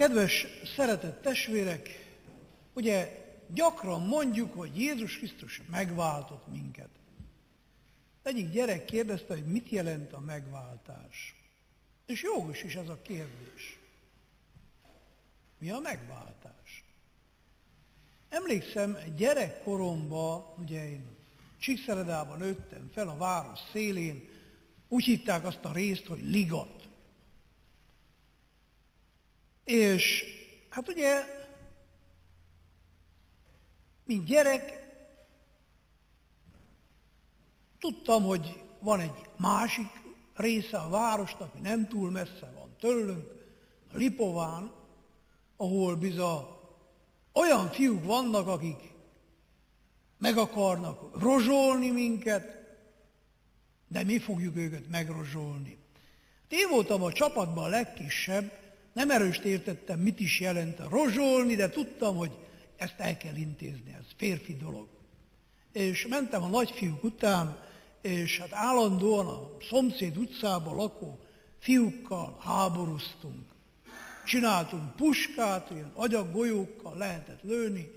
Kedves, szeretett testvérek, ugye gyakran mondjuk, hogy Jézus Krisztus megváltott minket. Egyik gyerek kérdezte, hogy mit jelent a megváltás. És jogos is ez a kérdés. Mi a megváltás? Emlékszem, gyerekkoromban, ugye én Csíkszeredában nőttem fel a város szélén, úgy hitták azt a részt, hogy ligat. És hát ugye, mint gyerek, tudtam, hogy van egy másik része a városnak, ami nem túl messze van tőlünk, a Lipován, ahol bizony olyan fiúk vannak, akik meg akarnak rozsolni minket, de mi fogjuk őket megrozsolni. Én voltam a csapatban a legkisebb, nem erőst értettem, mit is jelent a rozsolni, de tudtam, hogy ezt el kell intézni, ez férfi dolog. És mentem a nagyfiúk után, és hát állandóan a szomszéd utcában lakó fiúkkal háborúztunk. Csináltunk puskát, ilyen agyaggolyókkal lehetett lőni,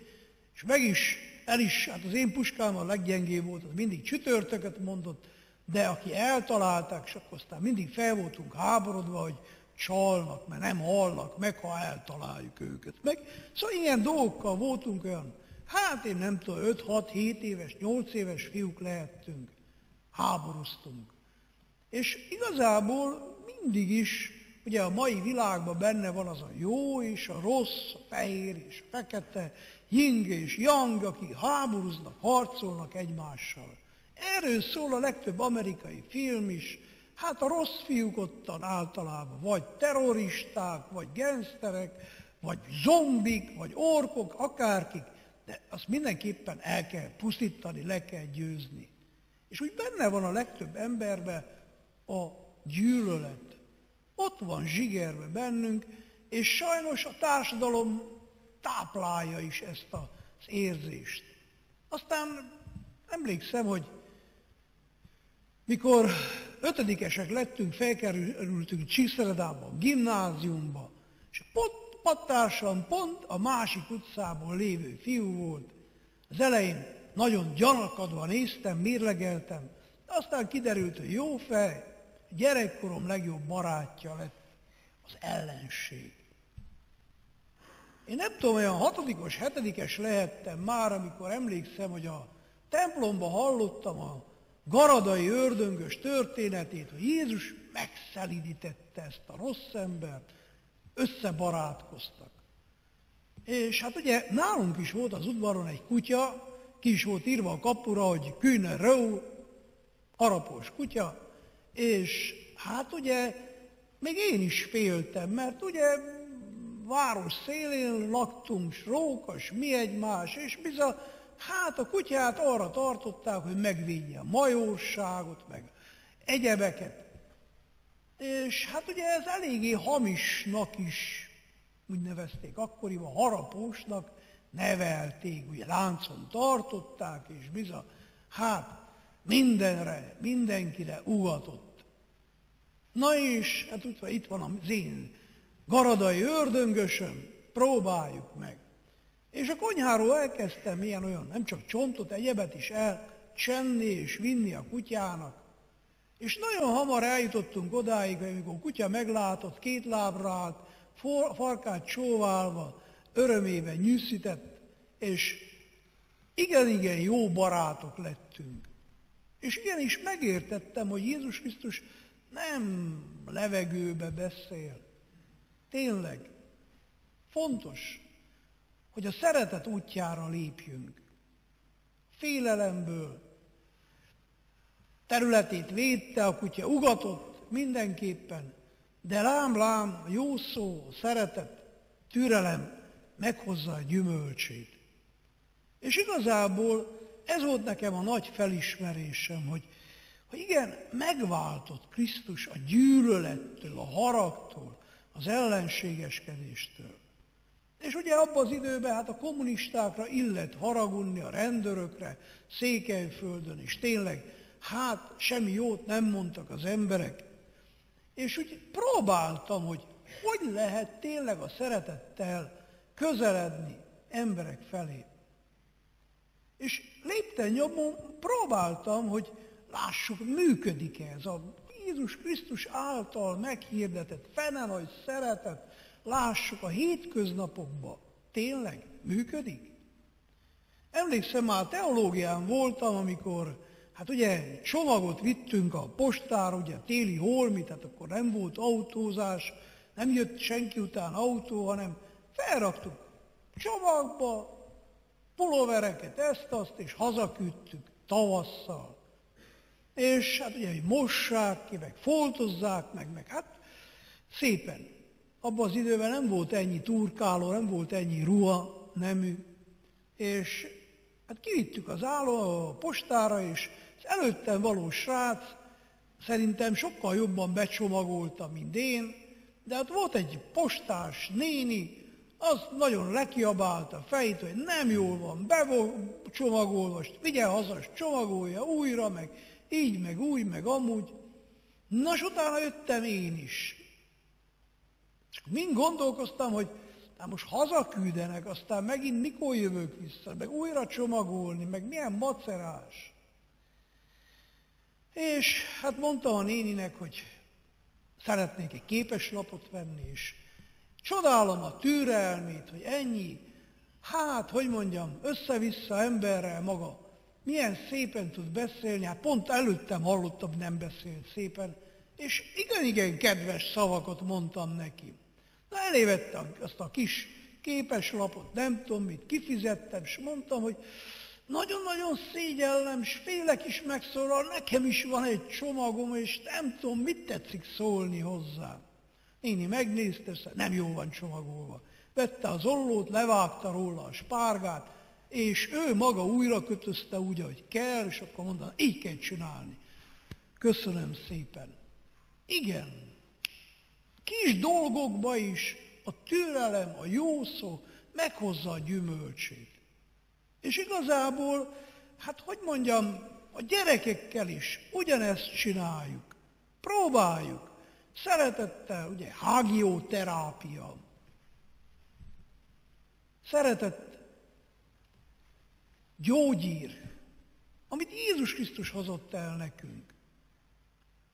és meg is, el is, hát az én puskám a leggyengébb volt, az mindig csütörtöket mondott, de aki eltalálták, és akkor aztán mindig fel voltunk háborodva, hogy csalnak, mert nem hallnak meg, ha eltaláljuk őket. Meg, szóval ilyen dolgokkal voltunk olyan, hát én nem tudom, 5-6-7 éves, 8 éves fiúk lehettünk, háborúztunk. És igazából mindig is, ugye a mai világban benne van az a jó és a rossz, a fehér és a fekete, ying és yang, akik háborúznak, harcolnak egymással. Erről szól a legtöbb amerikai film is, Hát a rossz fiúk ottan általában vagy terroristák, vagy genszterek, vagy zombik, vagy orkok, akárkik, de azt mindenképpen el kell pusztítani, le kell győzni. És úgy benne van a legtöbb emberben a gyűlölet. Ott van zsigerbe bennünk, és sajnos a társadalom táplálja is ezt az érzést. Aztán emlékszem, hogy mikor ötödikesek lettünk, felkerültünk Csíkszeredába, gimnáziumba, és pont pattársam pont a másik utcában lévő fiú volt. Az elején nagyon gyanakadva néztem, mérlegeltem, de aztán kiderült, hogy jó fej, gyerekkorom legjobb barátja lett az ellenség. Én nem tudom, olyan hatodikos, hetedikes lehettem már, amikor emlékszem, hogy a templomba hallottam a garadai ördöngös történetét, hogy Jézus megszelidítette ezt a rossz embert, összebarátkoztak. És hát ugye nálunk is volt az udvaron egy kutya, ki is volt írva a kapura, hogy Kühne Rau, harapós kutya, és hát ugye még én is féltem, mert ugye város szélén laktunk, rókas, mi egymás, és bizony Hát a kutyát arra tartották, hogy megvédje a majorságot, meg egyebeket. És hát ugye ez eléggé hamisnak is, úgy nevezték akkoriban, harapósnak nevelték, ugye láncon tartották, és bizony, hát mindenre, mindenkire ugatott. Na és, hát itt van az én garadai ördöngösöm, próbáljuk meg. És a konyháról elkezdtem ilyen olyan, nem csak csontot, egyebet is elcsenni és vinni a kutyának. És nagyon hamar eljutottunk odáig, amikor a kutya meglátott, két lábra állt, farkát csóválva, örömében nyűszített, és igen-igen jó barátok lettünk. És igenis megértettem, hogy Jézus Krisztus nem levegőbe beszél. Tényleg. Fontos, hogy a szeretet útjára lépjünk. Félelemből területét védte, a kutya ugatott mindenképpen, de lám-lám, a jó szó, a szeretet, türelem meghozza a gyümölcsét. És igazából ez volt nekem a nagy felismerésem, hogy, hogy igen, megváltott Krisztus a gyűlölettől, a haragtól, az ellenségeskedéstől. És ugye abban az időben hát a kommunistákra illet haragudni, a rendőrökre, Székelyföldön, és tényleg, hát semmi jót nem mondtak az emberek. És úgy próbáltam, hogy hogy lehet tényleg a szeretettel közeledni emberek felé. És lépten nyomon próbáltam, hogy lássuk, működik-e ez a Jézus Krisztus által meghirdetett fene nagy szeretet, lássuk a hétköznapokban. Tényleg működik? Emlékszem, már teológián voltam, amikor Hát ugye csomagot vittünk a postára, ugye téli holmi, tehát akkor nem volt autózás, nem jött senki után autó, hanem felraktuk csomagba, pulóvereket, ezt-azt, és hazaküldtük tavasszal. És hát ugye, hogy mossák ki, meg foltozzák meg, meg hát szépen. Abban az időben nem volt ennyi turkáló, nem volt ennyi ruha nemű, és hát kivittük az álló a postára, és az előttem való srác szerintem sokkal jobban becsomagolta, mint én, de hát volt egy postás néni, az nagyon lekiabálta a fejét, hogy nem jól van becsomagolva, vigye haza, csomagolja újra, meg így, meg úgy, meg amúgy. Nos, utána jöttem én is. Mind gondolkoztam, hogy hát most hazaküldenek, aztán megint mikor jövök vissza, meg újra csomagolni, meg milyen macerás. És hát mondtam a néninek, hogy szeretnék egy képeslapot venni, és csodálom a türelmét, hogy ennyi, hát, hogy mondjam, össze-vissza emberrel maga, milyen szépen tud beszélni, hát pont előttem hallottam, nem beszélt szépen, és igen-igen kedves szavakat mondtam neki. Na elévette azt a kis képeslapot, nem tudom mit, kifizettem, és mondtam, hogy nagyon-nagyon szégyellem, és félek is megszólal, nekem is van egy csomagom, és nem tudom, mit tetszik szólni hozzá. Néni megnézte, nem jó van csomagolva. Vette az ollót, levágta róla a spárgát, és ő maga újra kötözte úgy, ahogy kell, és akkor mondta, így kell csinálni. Köszönöm szépen. Igen, kis dolgokba is a türelem, a jó szó meghozza a gyümölcsét. És igazából, hát hogy mondjam, a gyerekekkel is ugyanezt csináljuk. Próbáljuk. Szeretettel, ugye, hágióterápia. Szeretett gyógyír, amit Jézus Krisztus hozott el nekünk.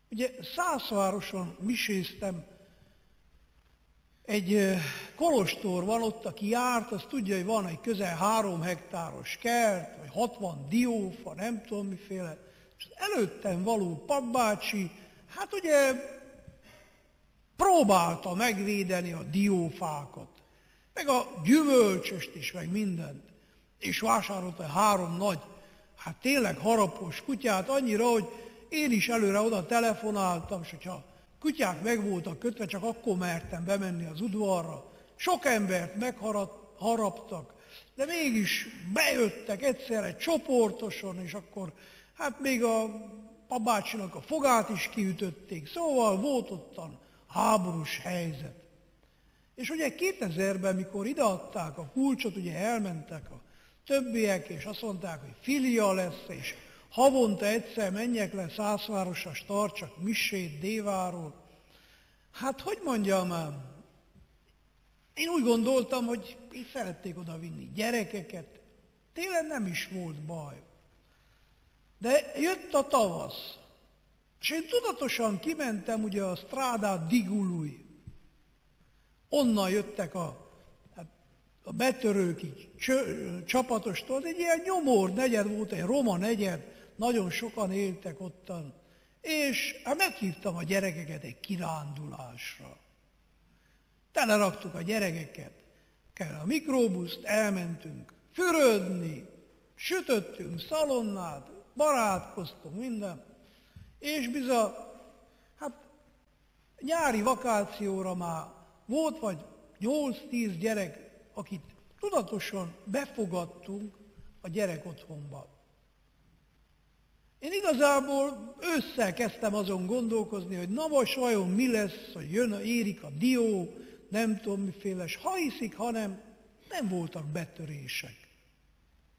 Ugye Szászvároson miséztem egy kolostor van ott, aki járt, az tudja, hogy van egy közel három hektáros kert, vagy 60 diófa, nem tudom miféle, és előttem való papbácsi, hát ugye próbálta megvédeni a diófákat, meg a gyümölcsöst is, meg mindent, és vásárolta három nagy, hát tényleg harapos kutyát, annyira, hogy én is előre oda telefonáltam, és hogyha kutyák meg voltak kötve, csak akkor mertem bemenni az udvarra. Sok embert megharaptak, de mégis bejöttek egyszerre csoportosan, és akkor hát még a babácsinak a fogát is kiütötték. Szóval volt ottan háborús helyzet. És ugye 2000-ben, mikor ideadták a kulcsot, ugye elmentek a többiek, és azt mondták, hogy filia lesz, és havonta egyszer menjek le százvárosas tartsak misét Déváról. Hát, hogy mondjam, én úgy gondoltam, hogy így szerették oda vinni gyerekeket. Télen nem is volt baj. De jött a tavasz, és én tudatosan kimentem ugye a Strádát Digului. Onnan jöttek a, hát a betörők így csapatostól, egy ilyen nyomor negyed volt, egy roma negyed, nagyon sokan éltek ottan, és hát meghívtam a gyerekeket egy kirándulásra. Teleraktuk a gyerekeket, kell a mikrobuszt, elmentünk fürödni, sütöttünk szalonnát, barátkoztunk, minden, és bizony, hát nyári vakációra már volt vagy 8-10 gyerek, akit tudatosan befogadtunk a gyerek otthonba. Én igazából ősszel kezdtem azon gondolkozni, hogy na most vajon mi lesz, hogy jön, érik a dió, nem tudom miféle, és ha hiszik, hanem nem voltak betörések.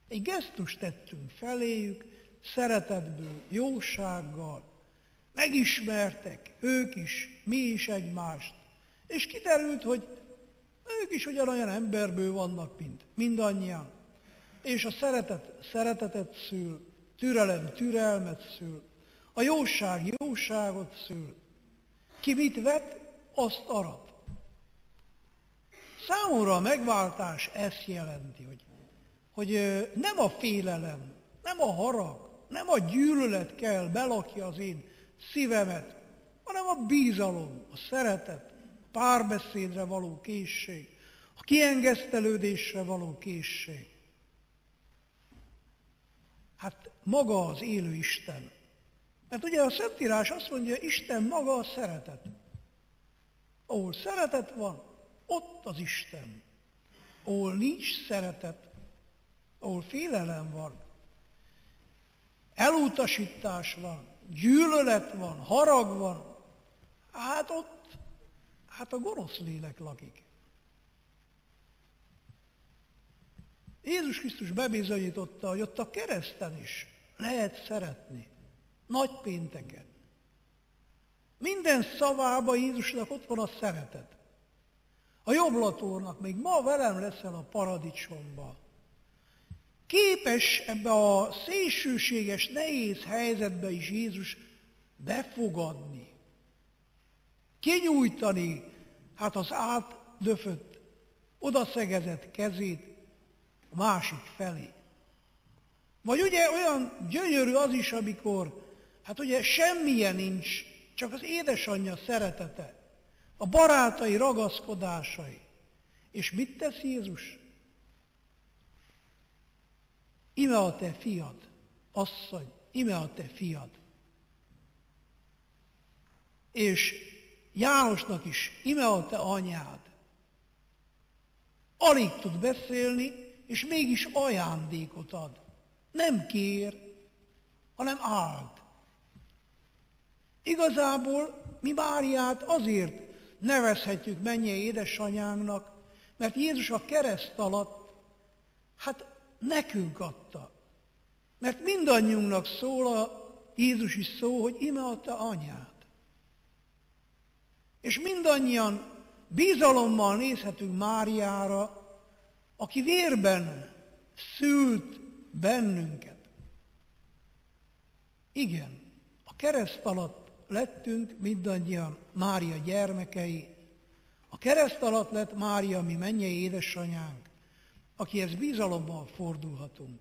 Egy gesztust tettünk feléjük, szeretetből, jósággal, megismertek ők is, mi is egymást, És kiderült, hogy ők is ugyanolyan emberből vannak, mint mindannyian. És a szeretet szeretetet szül, türelem türelmet szül, a jóság jóságot szül. Ki mit vet, azt arat. Számomra a megváltás ezt jelenti, hogy, hogy nem a félelem, nem a harag, nem a gyűlölet kell belakja az én szívemet, hanem a bízalom, a szeretet, a párbeszédre való készség, a kiengesztelődésre való készség. Hát maga az élő Isten. Mert ugye a Szentírás azt mondja, Isten maga a szeretet. Ahol szeretet van, ott az Isten. Ahol nincs szeretet, ahol félelem van, elutasítás van, gyűlölet van, harag van, hát ott, hát a gonosz lélek lakik. Jézus Krisztus bebizonyította, hogy ott a kereszten is lehet szeretni. Nagy pénteken. Minden szavában Jézusnak ott van a szeretet. A jobblatónak még ma velem leszel a paradicsomba. Képes ebbe a szélsőséges, nehéz helyzetbe is Jézus befogadni. Kinyújtani, hát az átdöfött, odaszegezett kezét másik felé. Vagy ugye olyan gyönyörű az is, amikor, hát ugye semmilyen nincs, csak az édesanyja szeretete, a barátai ragaszkodásai. És mit tesz Jézus? Ime a te fiad, asszony, ime a te fiad. És Jánosnak is, ime a te anyád. Alig tud beszélni, és mégis ajándékot ad. Nem kér, hanem áld. Igazából mi Máriát azért nevezhetjük mennyei édesanyánknak, mert Jézus a kereszt alatt, hát nekünk adta. Mert mindannyiunknak szól a Jézus is szó, hogy ime a te. És mindannyian bizalommal nézhetünk Máriára, aki vérben szült bennünket. Igen, a kereszt alatt lettünk mindannyian Mária gyermekei, a kereszt alatt lett Mária, mi mennyei édesanyánk, akihez bizalommal fordulhatunk.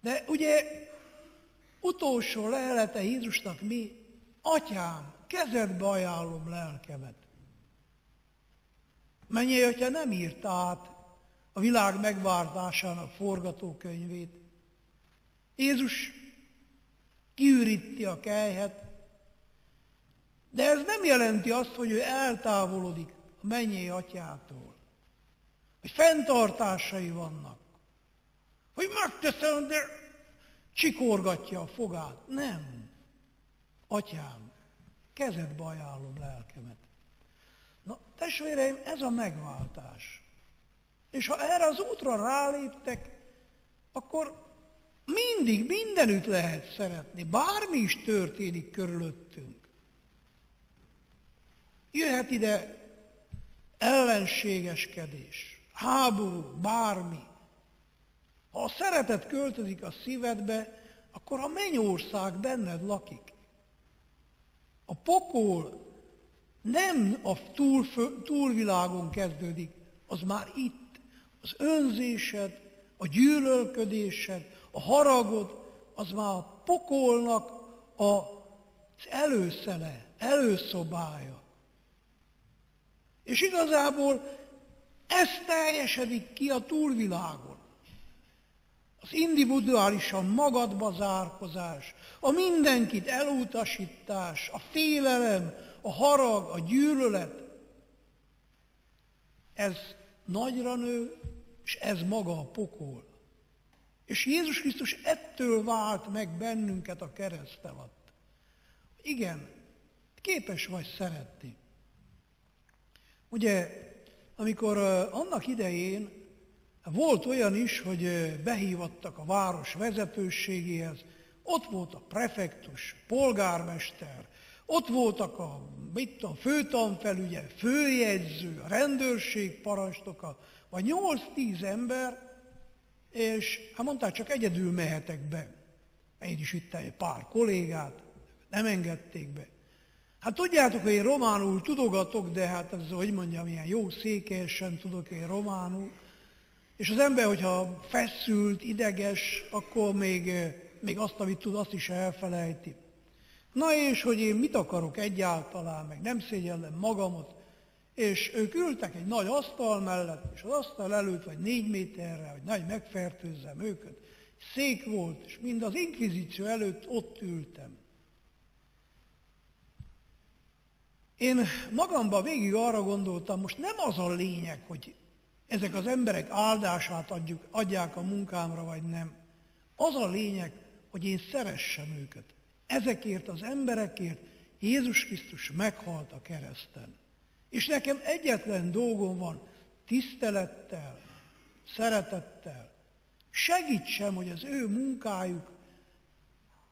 De ugye utolsó lelete Jézusnak mi? Atyám, kezedbe ajánlom lelkemet. Mennyi, hogyha nem írt át a világ megváltásának forgatókönyvét. Jézus kiüríti a kelyhet, de ez nem jelenti azt, hogy ő eltávolodik a mennyei atyától. Hogy fenntartásai vannak. Hogy megteszem, de csikorgatja a fogát. Nem. Atyám, kezedbe ajánlom lelkemet. Testvéreim, ez a megváltás. És ha erre az útra ráléptek, akkor mindig, mindenütt lehet szeretni, bármi is történik körülöttünk. Jöhet ide ellenségeskedés, háború, bármi. Ha a szeretet költözik a szívedbe, akkor a mennyország benned lakik. A pokol nem a túl, túlvilágon kezdődik, az már itt. Az önzésed, a gyűlölködésed, a haragod, az már a pokolnak az előszele, előszobája. És igazából ez teljesedik ki a túlvilágon. Az individuálisan magadba zárkozás, a mindenkit elutasítás, a félelem, a harag, a gyűlölet, ez nagyra nő, és ez maga a pokol. És Jézus Krisztus ettől vált meg bennünket a kereszt alatt. Igen, képes vagy szeretni. Ugye, amikor annak idején volt olyan is, hogy behívattak a város vezetőségéhez, ott volt a prefektus, polgármester, Ott voltak a, mit a főtanfelügye, főjegyző, a rendőrség parancsnoka, vagy 8-10 ember, és hát mondták, csak egyedül mehetek be. Én is vittem egy pár kollégát, nem engedték be. Hát tudjátok, hogy én románul tudogatok, de hát ez, hogy mondjam, ilyen jó székelyesen tudok én románul. És az ember, hogyha feszült, ideges, akkor még, még azt, amit tud, azt is elfelejti. Na és hogy én mit akarok egyáltalán, meg nem szégyellem magamot, és ők ültek egy nagy asztal mellett, és az asztal előtt, vagy négy méterre, hogy nagy megfertőzzem őket. Szék volt, és mind az inkvizíció előtt ott ültem. Én magamban végig arra gondoltam, most nem az a lényeg, hogy ezek az emberek áldását adjuk, adják a munkámra, vagy nem. Az a lényeg, hogy én szeressem őket. Ezekért az emberekért Jézus Krisztus meghalt a kereszten. És nekem egyetlen dolgom van, tisztelettel, szeretettel, segítsem, hogy az ő munkájuk,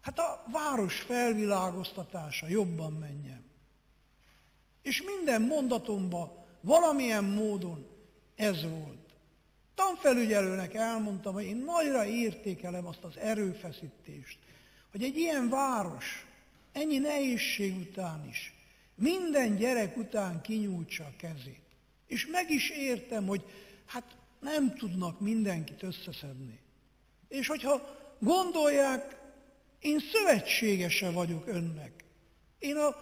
hát a város felvilágoztatása jobban menjen. És minden mondatomban valamilyen módon ez volt. Tanfelügyelőnek elmondtam, hogy én nagyra értékelem azt az erőfeszítést, hogy egy ilyen város ennyi nehézség után is minden gyerek után kinyújtsa a kezét. És meg is értem, hogy hát nem tudnak mindenkit összeszedni. És hogyha gondolják, én szövetségese vagyok önnek. Én a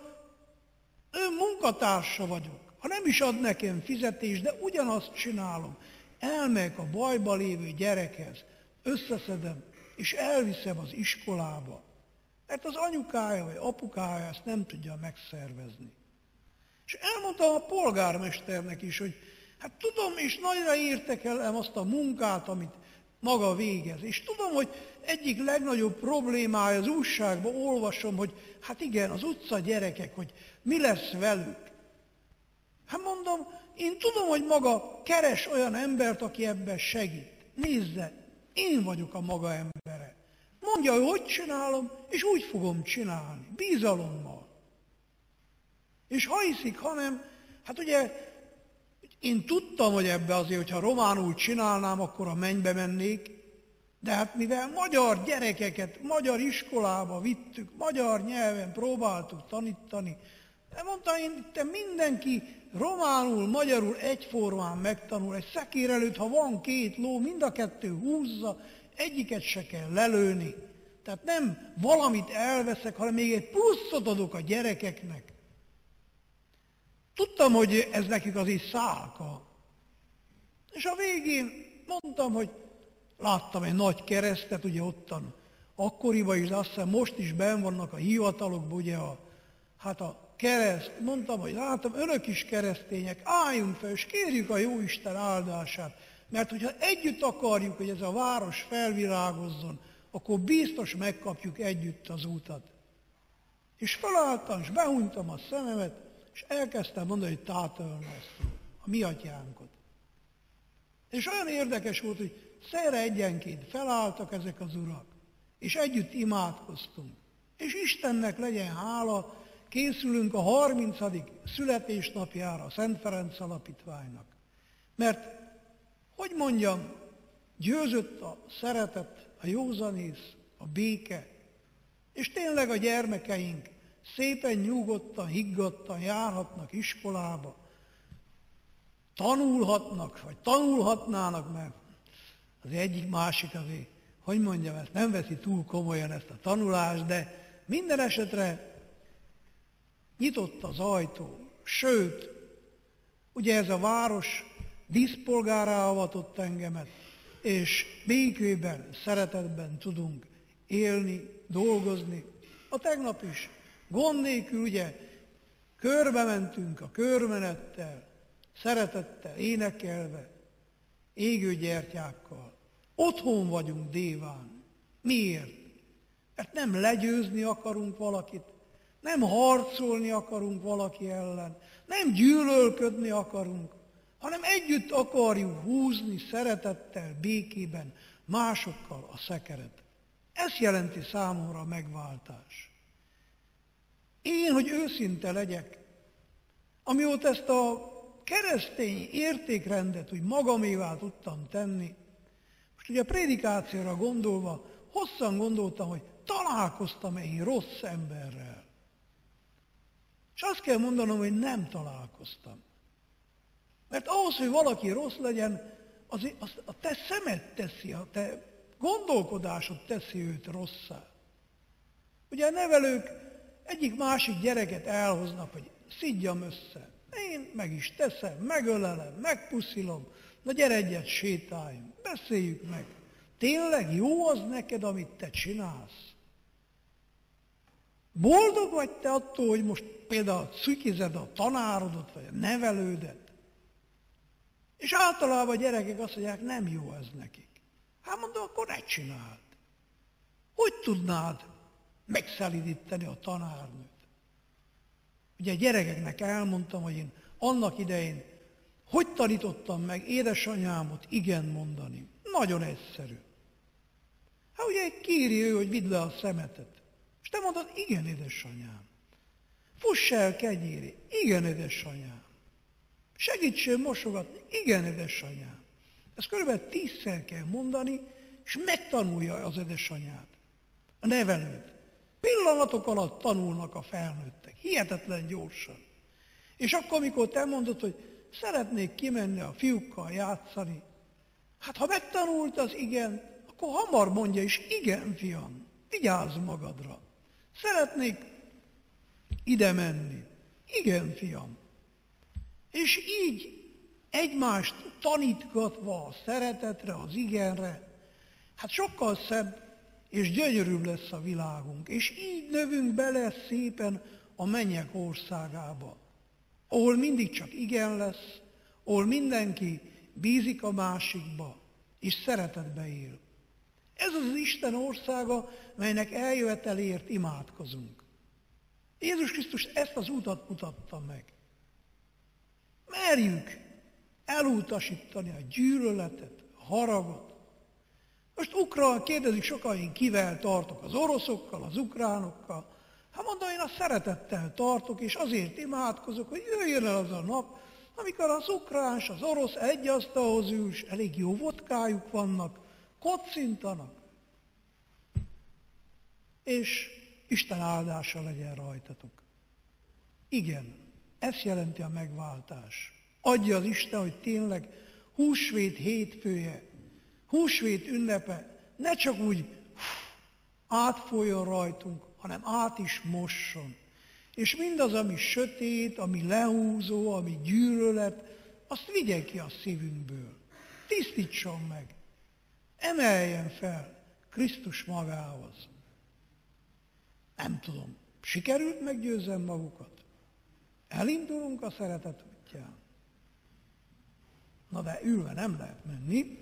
ön munkatársa vagyok. Ha nem is ad nekem fizetést, de ugyanazt csinálom. Elmegyek a bajba lévő gyerekhez, összeszedem, és elviszem az iskolába. Mert az anyukája vagy apukája ezt nem tudja megszervezni. És elmondtam a polgármesternek is, hogy hát tudom, és nagyra értekelem azt a munkát, amit maga végez. És tudom, hogy egyik legnagyobb problémája az újságban olvasom, hogy hát igen, az utca gyerekek, hogy mi lesz velük. Hát mondom, én tudom, hogy maga keres olyan embert, aki ebben segít. Nézze, én vagyok a maga embere. Mondja, hogy hogy csinálom, és úgy fogom csinálni, bízalommal. És ha hiszik, ha nem, hát ugye én tudtam, hogy ebbe azért, hogyha románul csinálnám, akkor a mennybe mennék, de hát mivel magyar gyerekeket magyar iskolába vittük, magyar nyelven próbáltuk tanítani, de mondta én, te mindenki románul, magyarul egyformán megtanul, egy szekér előtt, ha van két ló, mind a kettő húzza, egyiket se kell lelőni. Tehát nem valamit elveszek, hanem még egy pluszot adok a gyerekeknek. Tudtam, hogy ez nekik az is szálka. És a végén mondtam, hogy láttam egy nagy keresztet, ugye ottan akkoriban is, azt hiszem most is ben vannak a hivatalokban, ugye a, hát a kereszt, mondtam, hogy látom, önök is keresztények, álljunk fel, és kérjük a Jóisten áldását, mert hogyha együtt akarjuk, hogy ez a város felvirágozzon, akkor biztos megkapjuk együtt az útat. És felálltam, és behunytam a szememet, és elkezdtem mondani, hogy tátalna a mi atyánkot. És olyan érdekes volt, hogy szere egyenként felálltak ezek az urak, és együtt imádkoztunk. És Istennek legyen hála, készülünk a 30. születésnapjára a Szent Ferenc Alapítványnak. Mert, hogy mondjam, győzött a szeretet, a józanész, a béke, és tényleg a gyermekeink szépen nyugodtan, higgadtan járhatnak iskolába, tanulhatnak, vagy tanulhatnának, mert az egyik másik azért, hogy mondjam, ezt nem veszi túl komolyan ezt a tanulást, de minden esetre nyitott az ajtó, sőt, ugye ez a város díszpolgárá avatott engemet, és békében, szeretetben tudunk élni, dolgozni. A tegnap is gond nélkül ugye körbe mentünk a körmenettel, szeretettel, énekelve, égő gyertyákkal. Otthon vagyunk déván. Miért? Mert nem legyőzni akarunk valakit, nem harcolni akarunk valaki ellen, nem gyűlölködni akarunk, hanem együtt akarjuk húzni szeretettel, békében másokkal a szekeret. Ez jelenti számomra a megváltás. Én, hogy őszinte legyek, amióta ezt a keresztény értékrendet úgy magamévá tudtam tenni, most ugye a prédikációra gondolva, hosszan gondoltam, hogy találkoztam-e én rossz emberrel. És azt kell mondanom, hogy nem találkoztam. Mert ahhoz, hogy valaki rossz legyen, az, az a te szemed teszi, a te gondolkodásod teszi őt rosszá. Ugye a nevelők egyik másik gyereket elhoznak, hogy szidjam össze. Én meg is teszem, megölelem, megpuszilom, na gyere egyet sétáljunk, beszéljük meg. Tényleg jó az neked, amit te csinálsz? Boldog vagy te attól, hogy most például cükized a tanárodat, vagy a nevelődet? És általában a gyerekek azt mondják, nem jó ez nekik. Hát mondom, akkor ne csináld. Hogy tudnád megszelidíteni a tanárnőt? Ugye a gyerekeknek elmondtam, hogy én annak idején hogy tanítottam meg édesanyámot igen mondani. Nagyon egyszerű. Hát ugye kéri ő, hogy vidd le a szemetet. Te mondod, igen, édesanyám. Fuss el kenyéri. Igen, édesanyám. Segítsen mosogatni. Igen, édesanyám. Ezt körülbelül tízszer kell mondani, és megtanulja az édesanyát. A nevelőt. Pillanatok alatt tanulnak a felnőttek. Hihetetlen gyorsan. És akkor, amikor te mondod, hogy szeretnék kimenni a fiúkkal játszani, hát ha megtanult az igen, akkor hamar mondja is, igen, fiam, vigyázz magadra. Szeretnék ide menni. Igen, fiam. És így egymást tanítgatva a szeretetre, az igenre, hát sokkal szebb és gyönyörűbb lesz a világunk. És így növünk bele szépen a mennyek országába, ahol mindig csak igen lesz, ahol mindenki bízik a másikba, és szeretetbe él. Ez az, Isten országa, melynek eljövetelért imádkozunk. Jézus Krisztus ezt az utat mutatta meg. Merjük elutasítani a gyűlöletet, a haragot. Most ukrán kérdezik sokan, én kivel tartok, az oroszokkal, az ukránokkal. Hát mondom, én a szeretettel tartok, és azért imádkozok, hogy jöjjön el az a nap, amikor az ukráns, az orosz egy asztalhoz ül, elég jó vodkájuk vannak, kocintanak. És Isten áldása legyen rajtatok. Igen, ez jelenti a megváltás. Adja az Isten, hogy tényleg húsvét hétfője, húsvét ünnepe ne csak úgy átfolyjon rajtunk, hanem át is mosson. És mindaz, ami sötét, ami lehúzó, ami gyűlölet, azt vigye ki a szívünkből. Tisztítson meg. Emeljen fel Krisztus magához. Nem tudom, sikerült meggyőzzem magukat? Elindulunk a szeretet útján. Na de ülve nem lehet menni,